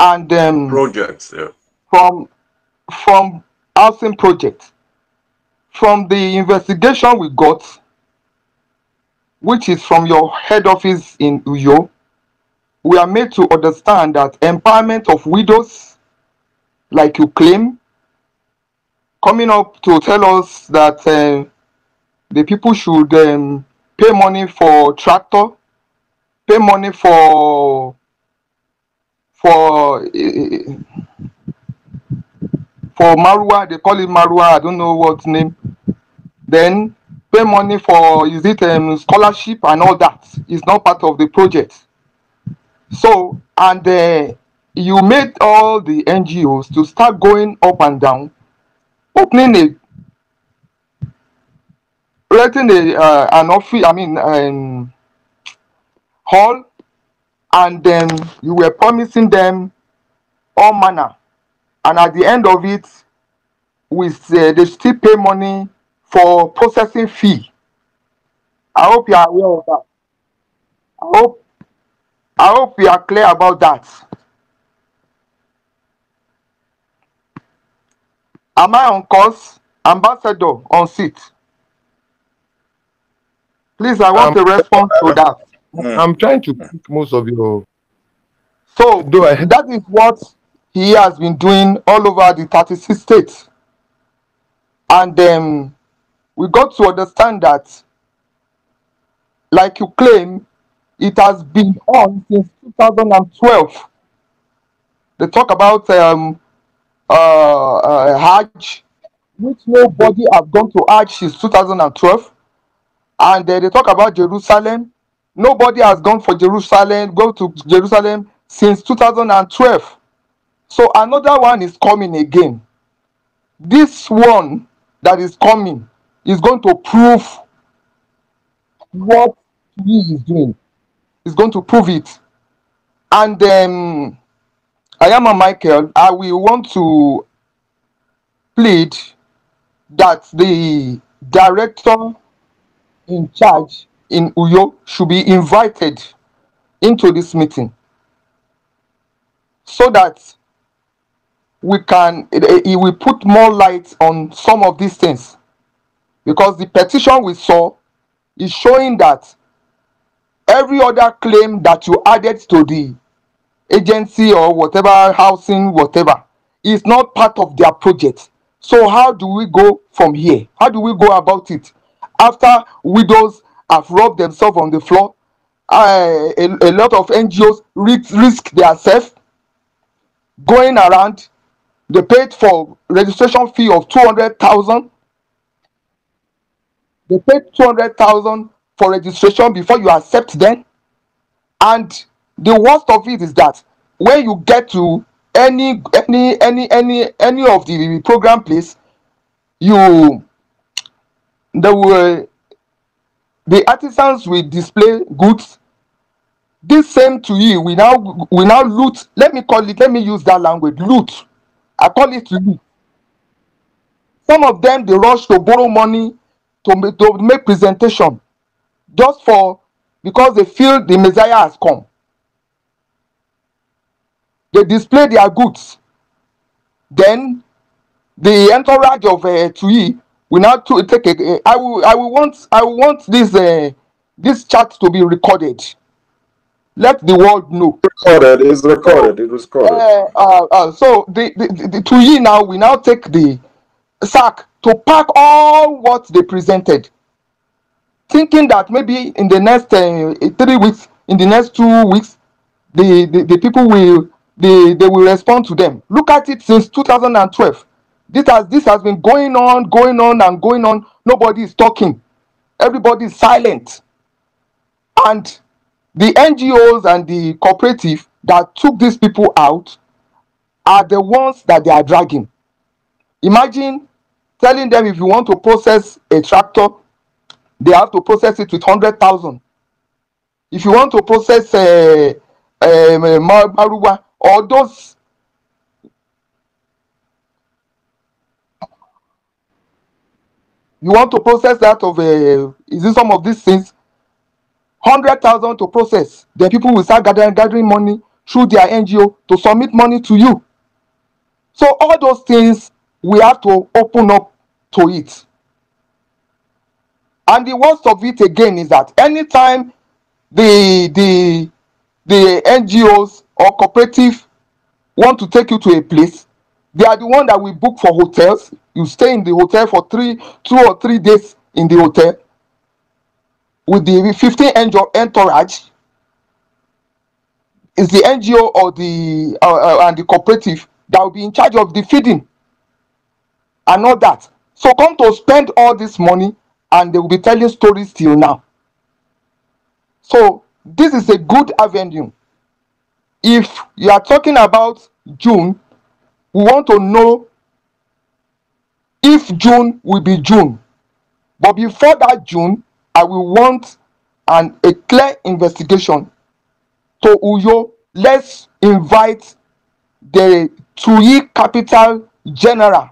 Speaker 10: and um
Speaker 3: Projects, yeah.
Speaker 10: from from housing projects from the investigation we got which is from your head office in uyo we are made to understand that empowerment of widows like you claim coming up to tell us that uh, the people should um, pay money for tractor pay money for for uh, for Marwa they call it Marwa i don't know what name. Then pay money for is it um, scholarship and all that. Is not part of the project. So and uh, you made all the ngos to start going up and down opening a renting a uh, an office i mean um, hall and then you were promising them all manner. And at the end of it with uh, they still pay money for processing fee. I hope you are aware of that. I hope i hope you are clear about that am i on course? Ambassador on seat. Please i want
Speaker 7: um,
Speaker 10: a response to that.
Speaker 3: Mm.
Speaker 7: i'm trying to pick most of your
Speaker 10: so
Speaker 7: though i
Speaker 10: that is what he has been doing all over the 36 states. And um, we got to understand that like you claim it has been on since 2012 they talk about um, uh, uh, Hajj, which nobody have gone to Hajj since 2012. And uh, they talk about Jerusalem. Nobody has gone for Jerusalem, go to Jerusalem since 2012. So another one is coming again. This one that is coming is going to prove what he is doing. Is going to prove it. And um, Ayame Michael. I will want to plead that the director in charge in Uyo should be invited into this meeting so that we can it will put more light on some of these things because the petition we saw is showing that every other claim that you added to the agency or whatever housing whatever is not part of their project. So how do we go from here? How do we go about it? After widows have rubbed themselves on the floor uh, a, a lot of ngos risk, risk self going around. They paid for registration fee of 200,000 they paid 200,000 for registration before you accept them. And the worst of it is that when you get to any any any any any of the program place you the will the artisans will display goods. This same to you we now we now loot. Let me call it let me use that language loot. I call it loot some of them dey rush to borrow money to make to make presentation just for because they feel the messiah has come they display their goods then the entourage of uh, Tui will now to take a, a I will I will want I will want this uh, this chat to be recorded let the world know
Speaker 3: Recorded. It's
Speaker 10: so
Speaker 3: recorded. It was recorded.
Speaker 10: uh, uh, uh, so the, the, the, the Tui now we now take the sack to pack all what they presented thinking that maybe in the next uh, three weeks in the next two weeks the, the, the people will they, they will respond to them. Look at it since 2012 this has this has been going on going on and going on. Nobody is talking. Everybody is silent. And the ngos and the cooperative that took these people out are the ones that they are dragging. Imagine telling them if you want to process a tractor they have to process it with 100,000 if you want to process uh, um, uh, Marwa or those you want to process that of uh, is it some of these things? Hundred thousand to process. Then people will start gathering gathering money through their ngo to submit money to you. So all those things we have to open up to it. And the worst of it again is that anytime the the the ngos or cooperative want to take you to a place they are the one that will book for hotels. You stay in the hotel for three two or three days in the hotel with the fifteen ngo entourage. Is the ngo or the uh, uh, and the cooperative that will be in charge of the feeding and all that. So come to spend all this money and they will be telling stories till now. So this is a good avenue if you are talking about june we want to know if june will be june. But before that june i will want an a clear investigation. To uyo let's invite the tuyi capital general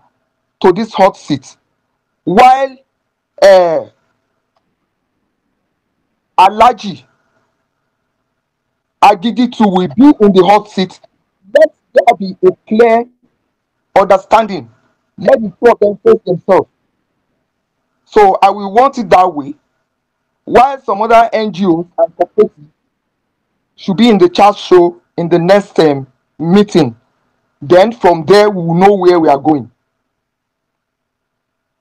Speaker 10: to this hot seat. While uh, alhaji agiditu will be in the hot seat. Let there be a clear understanding. Let the two of them face themselves. So i will want it that way. While some other ngos and should be in the chat show in the next um, meeting then from there we will know where we are going.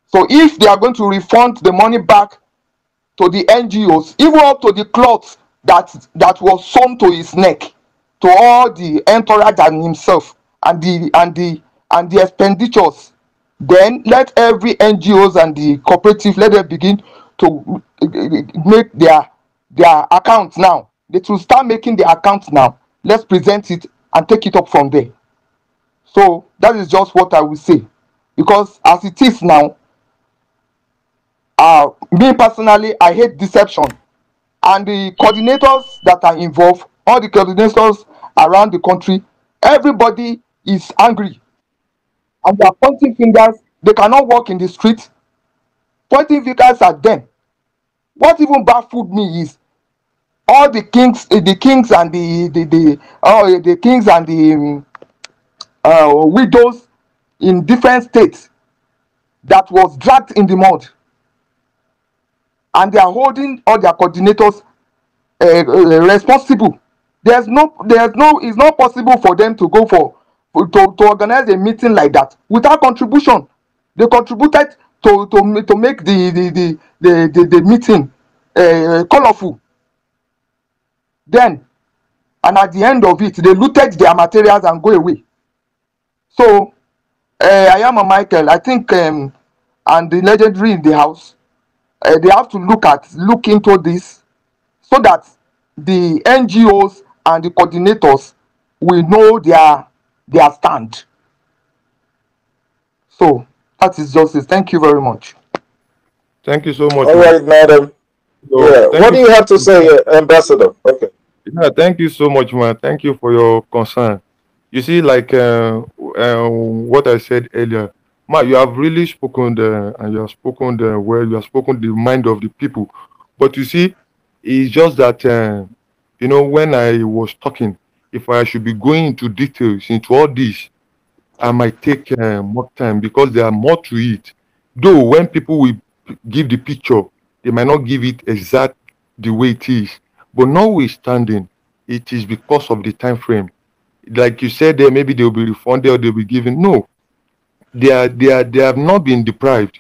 Speaker 10: So if they are going to refund the money back to the ngos even up to the cloth that that was sewn to his neck to all the entourage and himself and the and the and the expenditures. Then let every ngos and the cooperative let them begin to uh, make their their account now. They should start making the account now. Let's present it and take it up from there. So that is just what i will say. Because as it is now uh me personally i hate deception and the coordinators that are involved all the coordinators around the country everybody is angry. And they are pointing fingers. They cannot walk in the street. Pointing fingers at them. What even baffled me is all the kings eh, the kings and the the the eh, the kings and the um, uh, widows in different states that was dragged in the mud and they are holding all their coordinators uh, uh, responsible. There's no there's no it's not possible for them to go for, to to organize a meeting like that without contribution. They contributed to to to make the the the the the, the meeting uh, colorful. Then and at the end of it they looted their materials and go away. So uh, i am a michael. I think um, and the legendary in the house uh, they have to look at look into this so that the ngos and the coordinators will know their their stand so that is just it thank you very much
Speaker 7: Thank you so much.
Speaker 3: All
Speaker 7: man.
Speaker 3: madam.
Speaker 7: So,
Speaker 3: Yeah.
Speaker 7: thank
Speaker 3: What do you have to say, uh, Ambassador? Okay.
Speaker 7: Yeah, thank you so much, man. Thank you for your concern. You see, like uh, uh, what I said earlier, Ma, you have really spoken the, and you have spoken the well, you have spoken the mind of the people. But you see, it's just that, uh, you know, when I was talking, if I should be going into details into all this, I might take uh, more time because there are more to it. Though when people will give the picture, they might not give it exact the way it is. But notwithstanding, it is because of the time frame. Like you said, there maybe they'll be refunded or they'll be given. No, they are they are they have not been deprived.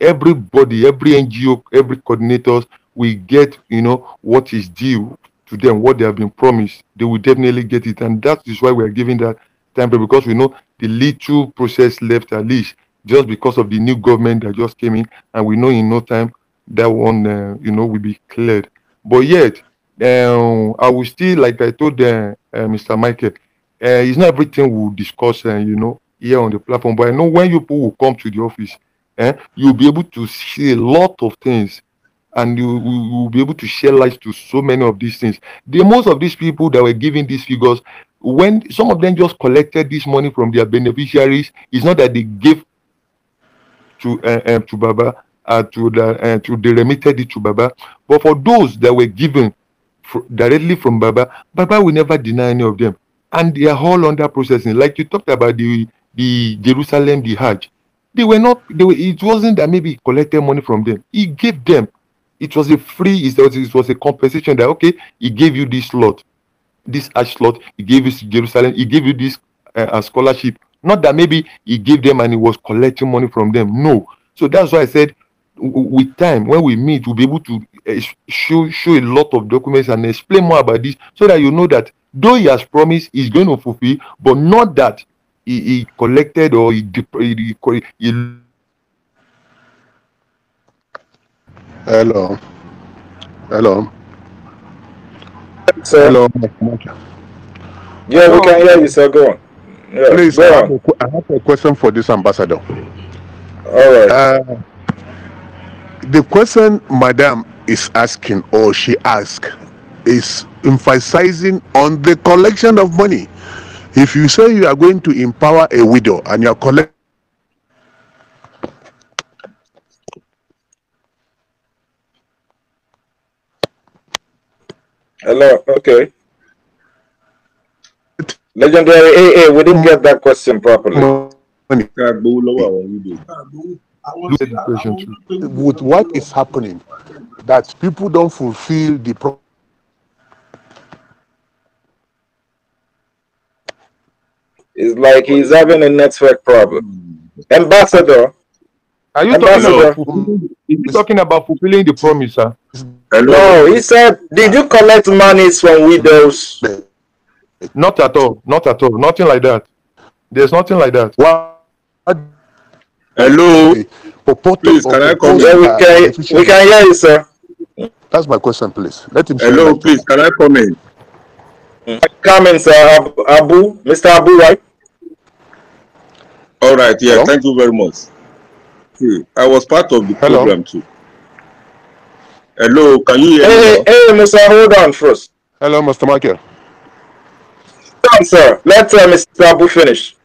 Speaker 7: Everybody, every NGO, every coordinators will get you know what is due to them, what they have been promised. They will definitely get it, and that is why we are giving that time frame because we know the little process left at least just because of the new government that just came in, and we know in no time that one uh, you know will be cleared. But yet, um, I will still like I told uh, uh, Mr. Michael, uh, it's not everything we'll discuss, uh, you know, here on the platform. But I know when you people will come to the office, eh, you'll be able to see a lot of things, and you will you will be able to share light to so many of these things. The most of these people that were giving these figures, when some of them just collected this money from their beneficiaries, it's not that they gave to uh, uh, to Baba uh, to the uh, to they remitted it to Baba. But for those that were given fr- directly from Baba, Baba will never deny any of them, and they are all under processing. Like you talked about the the Jerusalem, the Hajj, they were not. They were, it wasn't that maybe he collected money from them. He gave them. It was a free. It was, it was a compensation that okay, he gave you this lot, this Hajj lot, He gave you Jerusalem. He gave you this uh, a scholarship. Not that maybe he gave them and he was collecting money from them. No. So that's why I said with time when we meet we'll be able to uh, show show a lot of documents and explain more about this so that you know that though he has promised he's going to fulfill but not that he, he collected or he, dep- he, he, co- he
Speaker 4: Hello. Hello.
Speaker 3: Sir.
Speaker 4: Hello.
Speaker 3: Yeah, we can hear you, sir. Go on. Yeah,
Speaker 4: Please, I
Speaker 3: go
Speaker 4: have,
Speaker 3: on.
Speaker 4: a, que- I have a question for this ambassador.
Speaker 3: All right.
Speaker 4: Uh, the question Madam is asking, or she asked, is emphasizing on the collection of money. If you say you are going to empower a widow and you are collecting
Speaker 3: Hello. Okay. Legendary AA, we didn't get that question properly.
Speaker 4: money
Speaker 7: look at the question too.
Speaker 4: with what is happening, that people don't fulfill the
Speaker 3: It's like he's having a network problem. Ambassador,
Speaker 7: Are you talking about fulfilling? Is he talking about fulfilling the promise, sir?
Speaker 3: No, he said, did you collect monies from widows?
Speaker 7: Not at all. Not at all. Nothing like that. There's nothing like that.
Speaker 11: Why?
Speaker 3: Hello,
Speaker 11: Okay.
Speaker 6: Please, can I come
Speaker 11: proposed
Speaker 3: yeah, we can we can hear you, sir.
Speaker 11: That's my question, please. Let him share
Speaker 6: Hello, please, can I come in?
Speaker 3: Come in, sir. Abu, Abu Mr. Abu, right?
Speaker 6: All right, yeah,
Speaker 11: Hello?
Speaker 6: thank you very much. I was part of the
Speaker 11: Hello?
Speaker 6: program too. Hello, can you hear me
Speaker 3: Hey,
Speaker 6: now?
Speaker 3: hey, hey, Mr. Hold on first.
Speaker 11: Hello, Mr. Michael.
Speaker 3: Come, sir. Let uh, Mr. Abu finish.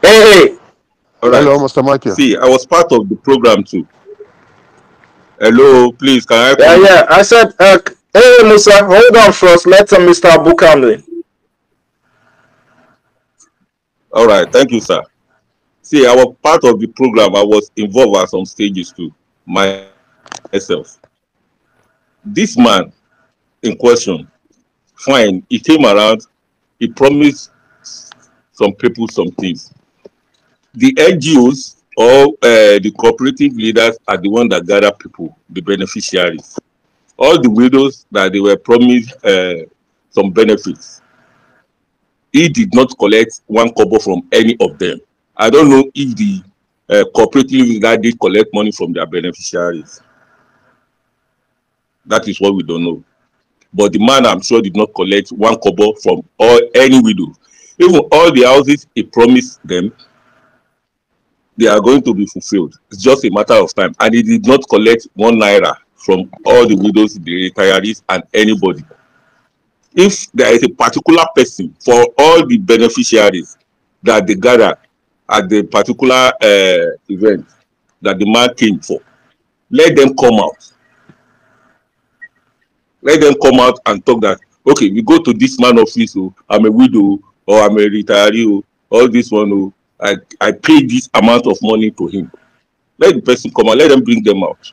Speaker 3: Hey, hey.
Speaker 6: All right.
Speaker 11: Hello, Mr. Michael.
Speaker 6: See, I was part of the program too. Hello, please, can I
Speaker 3: Yeah, yeah. I said, uh, hey, Musa, hold on first. Let uh, Mr. Abu come.
Speaker 6: All right, thank you, sir. See, I was part of the program. I was involved at some stages too, myself. This man in question, fine, he came around, he promised some people some things. The NGOs or uh, the cooperative leaders are the one that gather people, the beneficiaries. All the widows that they were promised uh, some benefits he did not collect one kobo from any of them. I don't know if the uh, cooperative leader did collect money from their beneficiaries. That is what we don't know. But the man, I'm sure, did not collect one kobo from all any widow. Even all the houses he promised them, they are going to be fulfilled. It's just a matter of time. And he did not collect one naira from all the widows, the retirees, and anybody. If there is a particular person for all the beneficiaries that they gather at the particular uh, event that the man came for let them come out. Let them come out and talk that okay we go to this man office oh i'm a widow or i'm a retiree oh all this one oh i i pay this amount of money to him. Let the person come out let them bring them out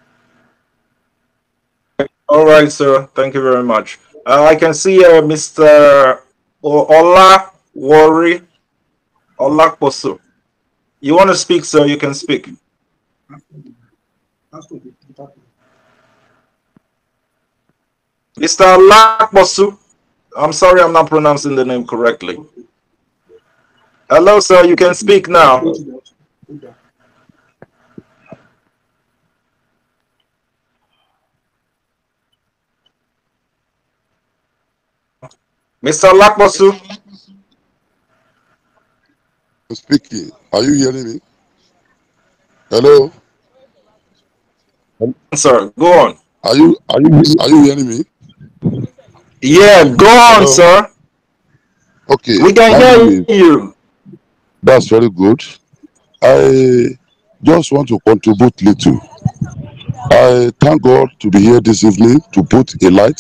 Speaker 3: All right, sir. Thank you very much. Uh, I can see uh, Mr. Ola Wari Olakposo. You want to speak, sir? You can speak. Mr. Olakposo. I'm sorry, I'm not pronouncing the name correctly. Hello, sir. You can speak now. Mr. Olakposo.
Speaker 2: Speaking. Are you hearing me? Hello?
Speaker 3: Sir, go on.
Speaker 2: Are you are you are you hearing me?
Speaker 3: Yeah, go on,
Speaker 2: Hello?
Speaker 3: sir.
Speaker 2: Okay.
Speaker 3: We can hear you.
Speaker 2: that's very good. I just want to contribute little. I thank God to be here this evening to put a light